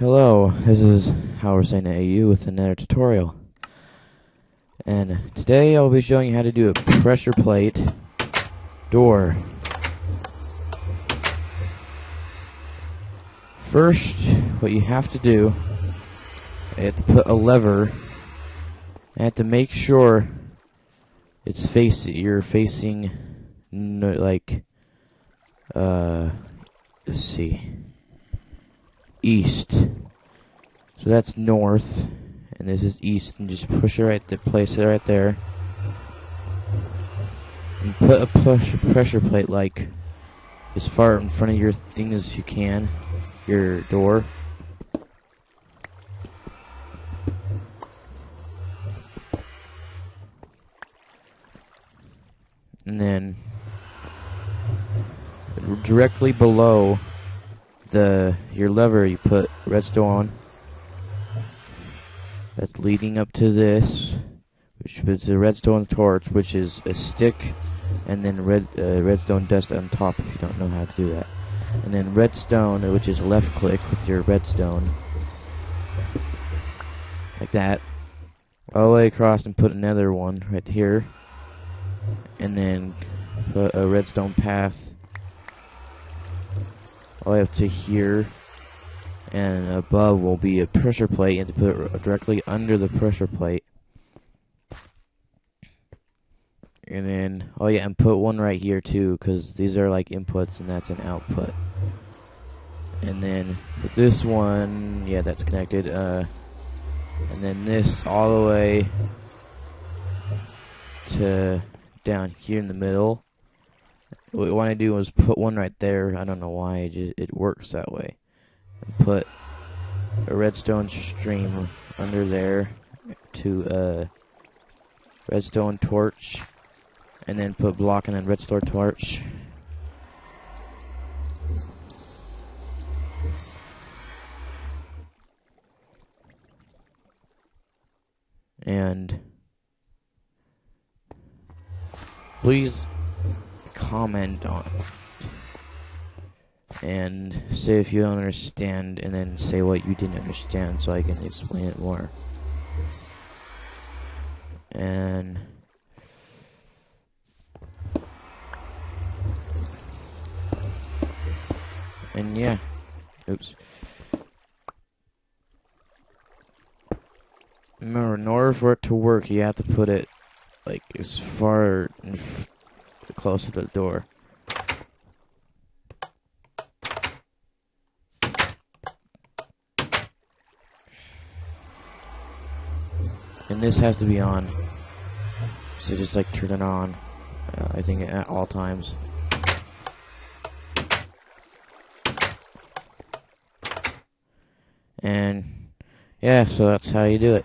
Hello, this is Howard Saying AU with another tutorial. And today I'll be showing you how to do a pressure plate door. First, what you have to do, you have to put a lever, and have to make sure it's face you're facing like uh let's see east. So that's north, and this is east, and just push it right, the place it right there. And put a pressure, pressure plate like as far in front of your thing as you can, your door. And then directly below the your lever you put redstone on. That's leading up to this which is the redstone torch which is a stick and then red uh, redstone dust on top if you don't know how to do that. And then redstone which is left click with your redstone. Like that. All the way across and put another one right here. And then put a redstone path up to here. And above will be a pressure plate. You have to put it directly under the pressure plate. And then, oh yeah, and put one right here too, because these are like inputs and that's an output. And then this one, yeah, that's connected. Uh, and then this all the way to down here in the middle. What to do is put one right there. I don't know why it, just, it works that way. And put a redstone stream under there to a redstone torch, and then put block and then redstone torch. And please comment on and say if you don't understand and then say what you didn't understand so I can explain it more. And and yeah. Oops. Remember, in order for it to work, you have to put it like as far close to the door. And this has to be on. So just like turn it on. Uh, I think at all times. And yeah, so that's how you do it.